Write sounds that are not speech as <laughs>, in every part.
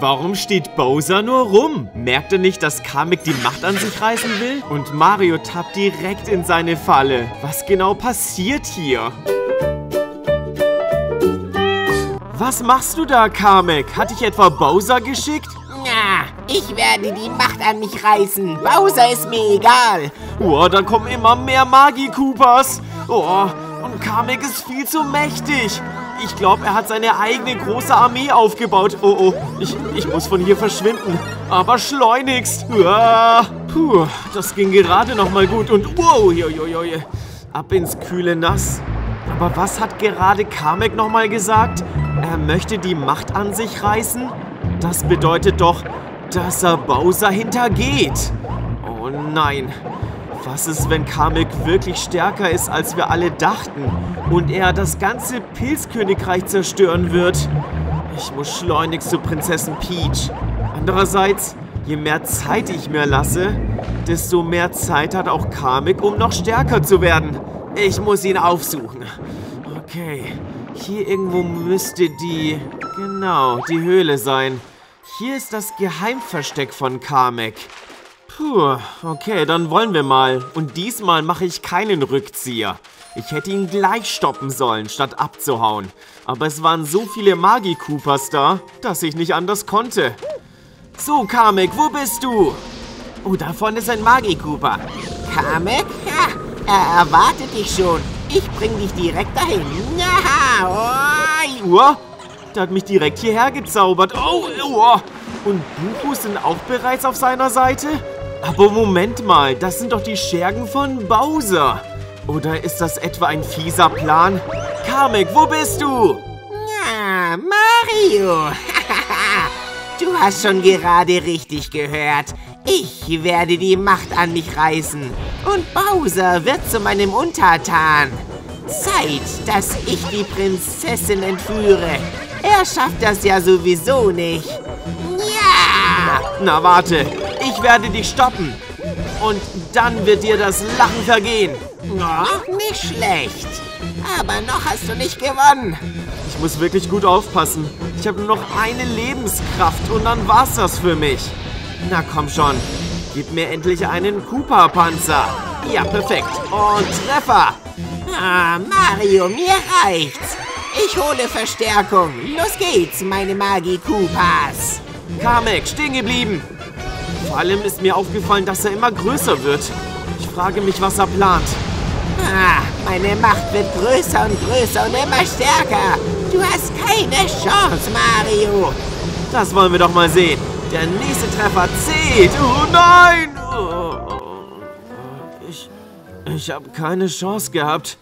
Warum steht Bowser nur rum? Merkt er nicht, dass Kamek die Macht an sich reißen will? Und Mario tappt direkt in seine Falle. Was genau passiert hier? Was machst du da, Kamek? Hat dich etwa Bowser geschickt? Na, ich werde die Macht an mich reißen. Bowser ist mir egal. Oh, da kommen immer mehr Magi-Koopas. Oh, und Kamek ist viel zu mächtig. Ich glaube, er hat seine eigene große Armee aufgebaut. Oh, oh, ich, ich muss von hier verschwinden. Aber schleunigst. Puh, das ging gerade noch mal gut. Und wow, jojojoje. Ab ins kühle Nass. Aber was hat gerade Kamek noch mal gesagt? Er möchte die Macht an sich reißen? Das bedeutet doch, dass er Bowser hintergeht. Oh nein. Was ist, wenn Kamek wirklich stärker ist, als wir alle dachten und er das ganze Pilzkönigreich zerstören wird? Ich muss schleunigst zu Prinzessin Peach. Andererseits, je mehr Zeit ich mir lasse, desto mehr Zeit hat auch Kamek, um noch stärker zu werden. Ich muss ihn aufsuchen. Okay, hier irgendwo müsste die... Genau, die Höhle sein. Hier ist das Geheimversteck von Kamek. Puh, okay, dann wollen wir mal. Und diesmal mache ich keinen Rückzieher. Ich hätte ihn gleich stoppen sollen, statt abzuhauen. Aber es waren so viele Magi-Koopas da, dass ich nicht anders konnte. So, Kamek, wo bist du? Oh, da vorne ist ein Magi-Koopa. Kamek? Ja, er erwartet dich schon. Ich bring dich direkt dahin. Ja, oi. Uah, der hat mich direkt hierher gezaubert. Oh, oh. Und Buchus sind auch bereits auf seiner Seite? Aber Moment mal, das sind doch die Schergen von Bowser. Oder ist das etwa ein fieser Plan? Kamek, wo bist du? Ja, Mario. <laughs> du hast schon gerade richtig gehört. Ich werde die Macht an mich reißen. Und Bowser wird zu meinem Untertan. Zeit, dass ich die Prinzessin entführe. Er schafft das ja sowieso nicht. Ja! Na warte, ich werde dich stoppen. Und dann wird dir das Lachen vergehen. Oh, nicht schlecht. Aber noch hast du nicht gewonnen. Ich muss wirklich gut aufpassen. Ich habe nur noch eine Lebenskraft und dann war's das für mich. Na komm schon. Gib mir endlich einen Koopa-Panzer. Ja, perfekt. Und Treffer. Ah, Mario, mir reicht's. Ich hole Verstärkung. Los geht's, meine Magi-Koopas. Kamek, stehen geblieben. Vor allem ist mir aufgefallen, dass er immer größer wird. Ich frage mich, was er plant. Ah, meine Macht wird größer und größer und immer stärker. Du hast keine Chance, Mario. Das wollen wir doch mal sehen. Der nächste Treffer zählt. Oh nein! Oh, ich, ich habe keine Chance gehabt.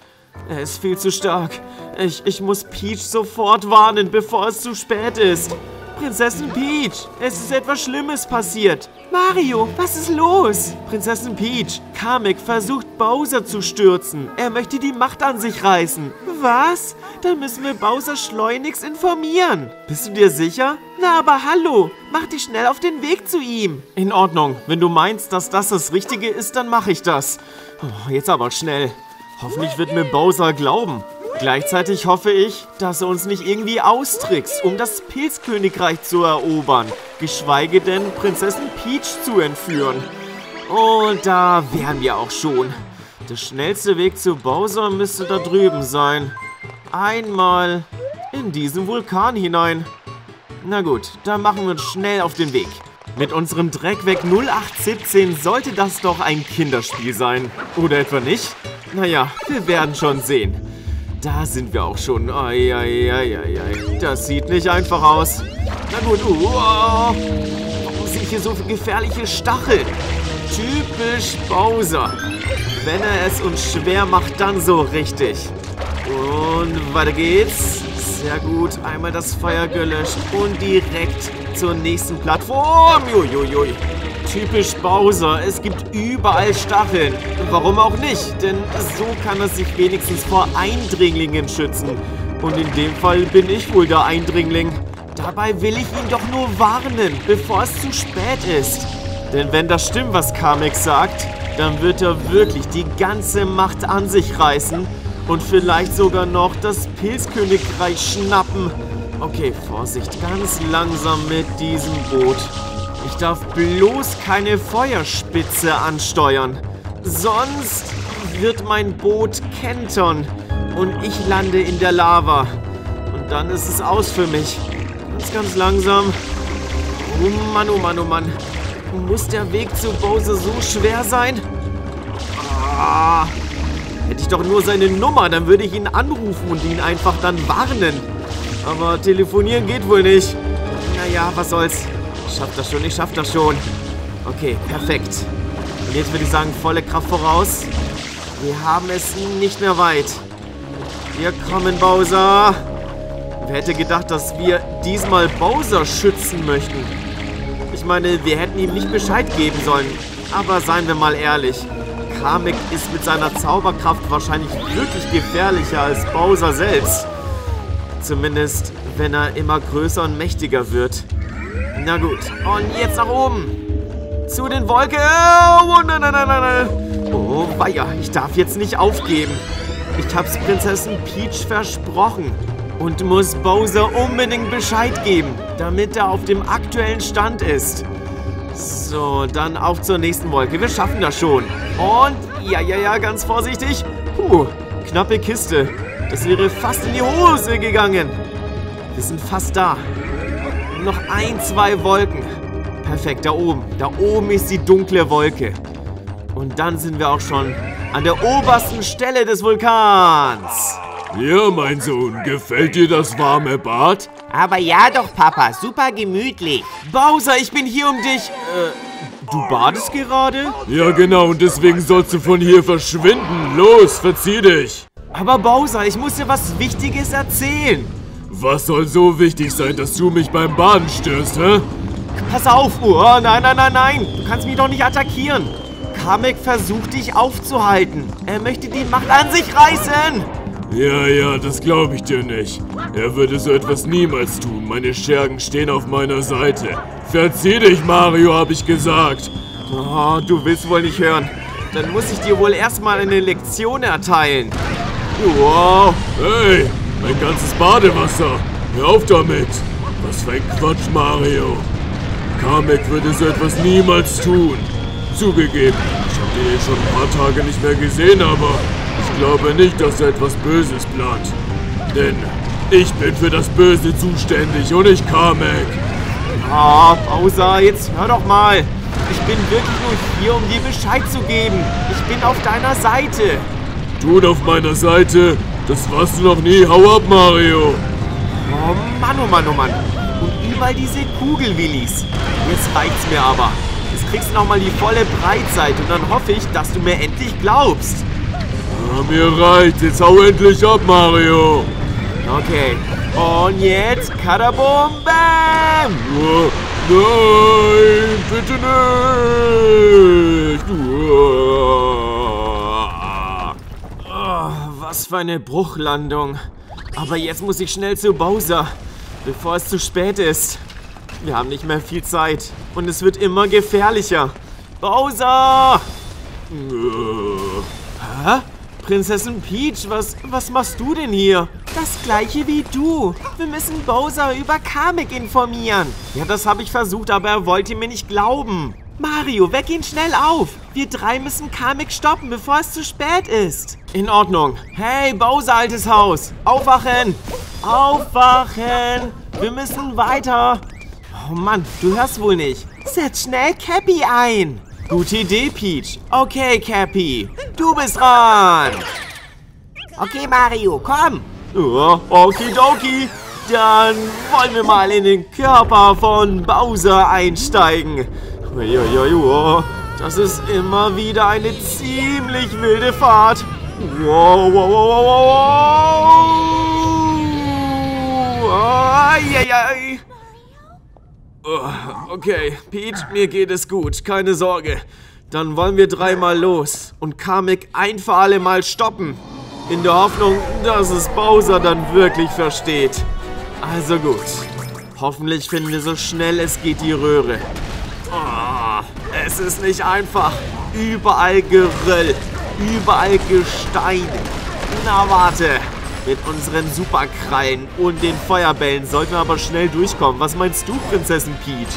Er ist viel zu stark. Ich, ich muss Peach sofort warnen, bevor es zu spät ist. Prinzessin Peach, es ist etwas Schlimmes passiert. Mario, was ist los? Prinzessin Peach, Kamek versucht Bowser zu stürzen. Er möchte die Macht an sich reißen. Was? Dann müssen wir Bowser schleunigst informieren. Bist du dir sicher? Na, aber hallo, mach dich schnell auf den Weg zu ihm. In Ordnung, wenn du meinst, dass das das Richtige ist, dann mache ich das. Oh, jetzt aber schnell. Hoffentlich wird mir Bowser glauben. Gleichzeitig hoffe ich, dass er uns nicht irgendwie austrickst, um das Pilzkönigreich zu erobern, geschweige denn Prinzessin Peach zu entführen. Und da wären wir auch schon. Der schnellste Weg zu Bowser müsste da drüben sein. Einmal in diesen Vulkan hinein. Na gut, dann machen wir uns schnell auf den Weg. Mit unserem Dreckweg 0817 sollte das doch ein Kinderspiel sein. Oder etwa nicht? Naja, wir werden schon sehen. Da sind wir auch schon. Ai, ai, ai, ai. Das sieht nicht einfach aus. Na gut, uh, warum sehe ich hier so gefährliche Stacheln? Typisch Bowser. Wenn er es uns schwer macht, dann so richtig. Und weiter geht's. Sehr gut. Einmal das Feuer gelöscht und direkt zur nächsten Plattform. Uiuiui. Typisch Bowser. Es gibt überall Stacheln. Warum auch nicht? Denn so kann er sich wenigstens vor Eindringlingen schützen. Und in dem Fall bin ich wohl der Eindringling. Dabei will ich ihn doch nur warnen, bevor es zu spät ist. Denn wenn das stimmt, was Kamek sagt, dann wird er wirklich die ganze Macht an sich reißen und vielleicht sogar noch das Pilzkönigreich schnappen. Okay, Vorsicht, ganz langsam mit diesem Boot. Ich darf bloß keine Feuerspitze ansteuern. Sonst wird mein Boot kentern und ich lande in der Lava. Und dann ist es aus für mich. Ganz, ganz langsam. Oh Mann, oh Mann, oh Mann. Muss der Weg zu Bowser so schwer sein? Ah, hätte ich doch nur seine Nummer, dann würde ich ihn anrufen und ihn einfach dann warnen. Aber telefonieren geht wohl nicht. Naja, was soll's. Ich schaff das schon, ich schaff das schon. Okay, perfekt. Und jetzt würde ich sagen, volle Kraft voraus. Wir haben es nicht mehr weit. Wir kommen, Bowser. Wer hätte gedacht, dass wir diesmal Bowser schützen möchten? Ich meine, wir hätten ihm nicht Bescheid geben sollen. Aber seien wir mal ehrlich. Kamek ist mit seiner Zauberkraft wahrscheinlich wirklich gefährlicher als Bowser selbst. Zumindest, wenn er immer größer und mächtiger wird. Na gut, und jetzt nach oben. Zu den Wolken. Oh, nein, nein, nein, nein. Oh, weia, ich darf jetzt nicht aufgeben. Ich hab's Prinzessin Peach versprochen. Und muss Bowser unbedingt Bescheid geben, damit er auf dem aktuellen Stand ist. So, dann auf zur nächsten Wolke. Wir schaffen das schon. Und, ja, ja, ja, ganz vorsichtig. Puh, knappe Kiste. Das wäre fast in die Hose gegangen. Wir sind fast da. Noch ein, zwei Wolken. Perfekt, da oben. Da oben ist die dunkle Wolke. Und dann sind wir auch schon an der obersten Stelle des Vulkans. Ja, mein Sohn, gefällt dir das warme Bad? Aber ja doch, Papa, super gemütlich. Bowser, ich bin hier, um dich... Äh, du badest gerade? Ja, genau, und deswegen sollst du von hier verschwinden. Los, verzieh dich. Aber Bowser, ich muss dir was Wichtiges erzählen. Was soll so wichtig sein, dass du mich beim Baden störst, hä? Pass auf, oh, nein, nein, nein, nein. Du kannst mich doch nicht attackieren. Kamek versucht dich aufzuhalten. Er möchte die Macht an sich reißen. Ja, ja, das glaube ich dir nicht. Er würde so etwas niemals tun. Meine Schergen stehen auf meiner Seite. Verzieh dich, Mario, habe ich gesagt. Oh, du willst wohl nicht hören. Dann muss ich dir wohl erstmal eine Lektion erteilen. Wow. Hey, mein ganzes Badewasser. Hör auf damit. Was für ein Quatsch, Mario. Kamek würde so etwas niemals tun. Zugegeben, ich habe den eh schon ein paar Tage nicht mehr gesehen, aber ich glaube nicht, dass er etwas Böses plant. Denn ich bin für das Böse zuständig und ich Kamek. Ah, Bowser, jetzt hör doch mal. Ich bin wirklich nur hier, um dir Bescheid zu geben. Ich bin auf deiner Seite. Tun auf meiner Seite? Das warst du noch nie. Hau ab, Mario. Oh Mann, oh Mann, oh Mann. Und überall diese Kugelwillis. Jetzt reicht's mir aber. Jetzt kriegst du nochmal die volle Breitseite und dann hoffe ich, dass du mir endlich glaubst. Ja, mir reicht. Jetzt hau endlich ab, Mario. Okay. Und jetzt Kadabum Bam! Oh, nein, bitte nicht. Oh, was für eine Bruchlandung. Aber jetzt muss ich schnell zu Bowser, bevor es zu spät ist. Wir haben nicht mehr viel Zeit und es wird immer gefährlicher. Bowser! Hä? Prinzessin Peach, was, was machst du denn hier? Das gleiche wie du. Wir müssen Bowser über Kamek informieren. Ja, das habe ich versucht, aber er wollte mir nicht glauben. Mario, weck ihn schnell auf. Wir drei müssen Kamek stoppen, bevor es zu spät ist. In Ordnung. Hey, Bowser, altes Haus. Aufwachen. Aufwachen. Wir müssen weiter. Oh Mann, du hörst wohl nicht. Setz schnell Cappy ein. Gute Idee, Peach. Okay, Cappy. Du bist dran. Okay, Mario, komm. Ja, okidoki. Dann wollen wir mal in den Körper von Bowser einsteigen. Uiuiui, das ist immer wieder eine ziemlich wilde Fahrt. Wow, wow, wow, wow, wow. Ai, Okay, Pete, mir geht es gut, keine Sorge. Dann wollen wir dreimal los und Kamek ein für alle Mal stoppen. In der Hoffnung, dass es Bowser dann wirklich versteht. Also gut. Hoffentlich finden wir so schnell es geht die Röhre. Es ist nicht einfach. Überall Geröll. Überall Gestein. Na warte. Mit unseren Superkrallen und den Feuerbällen sollten wir aber schnell durchkommen. Was meinst du, Prinzessin Peach?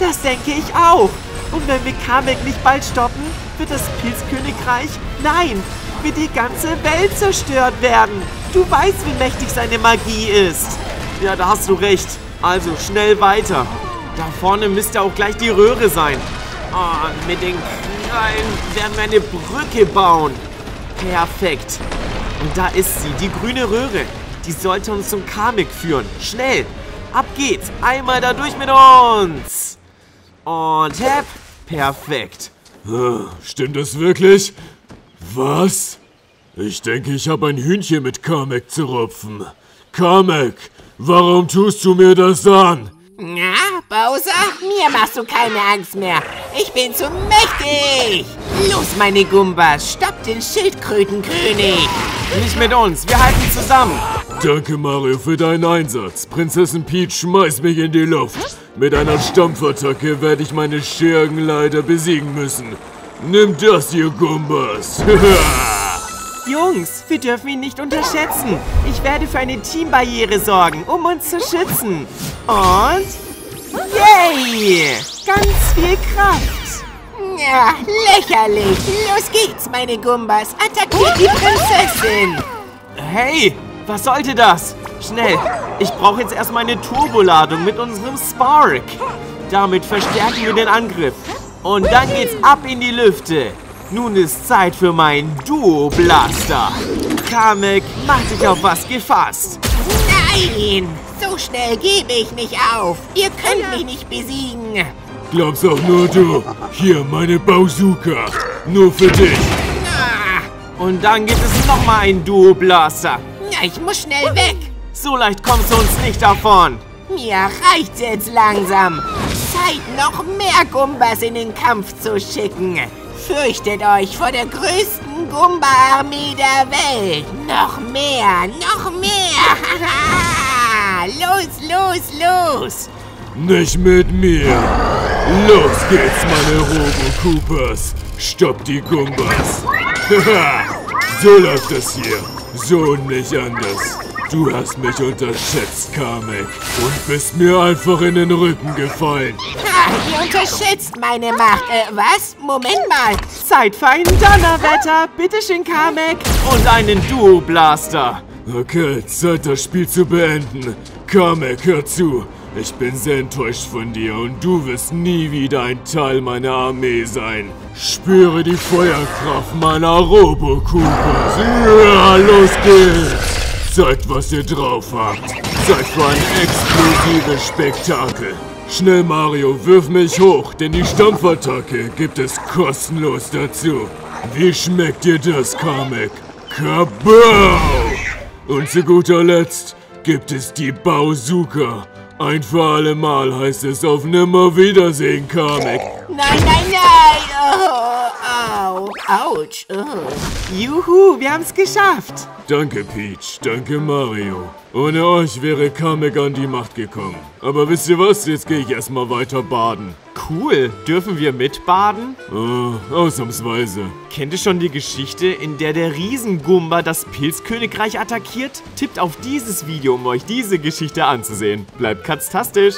Das denke ich auch. Und wenn wir Kamek nicht bald stoppen, wird das Pilzkönigreich, nein, wird die ganze Welt zerstört werden. Du weißt, wie mächtig seine Magie ist. Ja, da hast du recht. Also, schnell weiter. Da vorne müsste auch gleich die Röhre sein. Oh, mit den Krallen werden wir eine Brücke bauen. Perfekt. Und da ist sie, die grüne Röhre. Die sollte uns zum Kamek führen. Schnell. Ab geht's. Einmal da durch mit uns. Und hepp. Perfekt. Stimmt das wirklich? Was? Ich denke, ich habe ein Hühnchen mit Kamek zu rupfen. Kamek, warum tust du mir das an? Na, Bowser, mir machst du keine Angst mehr. Ich bin zu mächtig. Los, meine Gumbas, stopp den Schildkrötenkönig. Nicht mit uns. Wir halten zusammen. Danke, Mario, für deinen Einsatz. Prinzessin Peach schmeißt mich in die Luft. Mit einer Stampfattacke werde ich meine Schergen leider besiegen müssen. Nimm das, ihr Gumbas. <laughs> Jungs, wir dürfen ihn nicht unterschätzen. Ich werde für eine Teambarriere sorgen, um uns zu schützen. Und... Yay! Ganz viel Kraft. Ja, lächerlich. Los geht's, meine Gumbas. Attackiert die Prinzessin. Hey, was sollte das? Schnell, ich brauche jetzt erstmal eine Turboladung mit unserem Spark. Damit verstärken wir den Angriff. Und dann geht's ab in die Lüfte. Nun ist Zeit für meinen Duo-Blaster. Kamek, mach dich auf was gefasst. Nein, so schnell gebe ich nicht auf. Ihr könnt mich nicht besiegen. Glaub's auch nur du. Hier, meine Bazooka. Nur für dich. Ah, Und dann gibt es nochmal einen Duo-Blaster. na, ich muss schnell weg. So leicht kommst du uns nicht davon. Mir reicht's jetzt langsam. Zeit, noch mehr Gumbas in den Kampf zu schicken. Fürchtet euch vor der größten Gumba-Armee der Welt. Noch mehr, noch mehr. <laughs> Los, los, los. Nicht mit mir. Los geht's, meine Robo-Coopers. Stopp die Gumbas. Haha, so läuft das hier. So und nicht anders. Du hast mich unterschätzt, Kamek. Und bist mir einfach in den Rücken gefallen. Ha, ihr unterschätzt meine Macht. Äh, was? Moment mal. Zeit für ein Donnerwetter. Bitteschön, Kamek. Und einen Duo-Blaster. Okay, Zeit das Spiel zu beenden. Kamek, hör zu. Ich bin sehr enttäuscht von dir und du wirst nie wieder ein Teil meiner Armee sein. Spüre die Feuerkraft meiner Robo-Coopers. Ja, los geht's. Zeigt, was ihr drauf habt. Seid für ein explosives Spektakel. Schnell, Mario, wirf mich hoch, denn die Stampfattacke gibt es kostenlos dazu. Wie schmeckt dir das, Kamek? Kabau! Und zu guter Letzt gibt es die Bausuka. Ein für alle Mal heißt es auf Nimmerwiedersehen, Kamek. Nein, nein, nein. Oh, au, ouch. Oh. Juhu, wir haben es geschafft. Danke, Peach. Danke, Mario. Ohne euch wäre Kamek an die Macht gekommen. Aber wisst ihr was? Jetzt gehe ich erstmal weiter baden. Cool. Dürfen wir mitbaden? Oh, ausnahmsweise. Kennt ihr schon die Geschichte, in der der Riesengumba das Pilzkönigreich attackiert? Tippt auf dieses Video, um euch diese Geschichte anzusehen. Bleibt katztastisch.